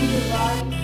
Goodbye.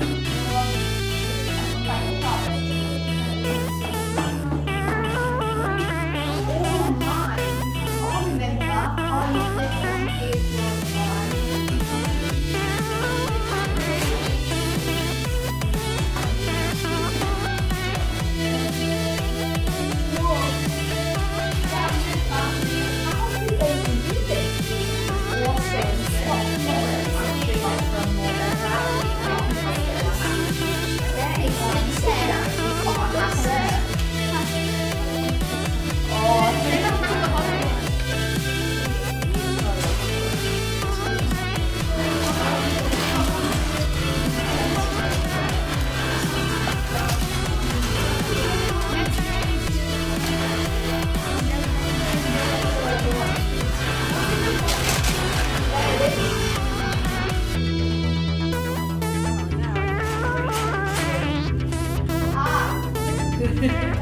Bye.